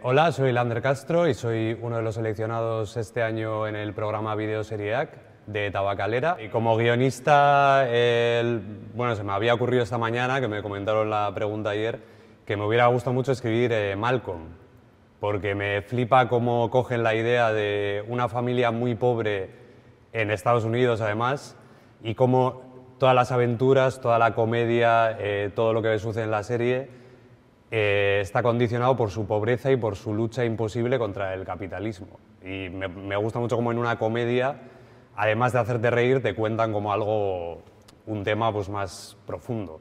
Hola, soy Lander Castro y soy uno de los seleccionados este año en el programa Video Seriac de Tabacalera. Y como guionista, bueno, se me había ocurrido esta mañana, que me comentaron la pregunta ayer, que me hubiera gustado mucho escribir eh, Malcolm, porque me flipa cómo cogen la idea de una familia muy pobre en Estados Unidos, además, y cómo todas las aventuras, toda la comedia, eh, todo lo que sucede en la serie eh, está condicionado por su pobreza y por su lucha imposible contra el capitalismo. Y me, gusta mucho como en una comedia, además de hacerte reír, te cuentan como algo, un tema pues, más profundo.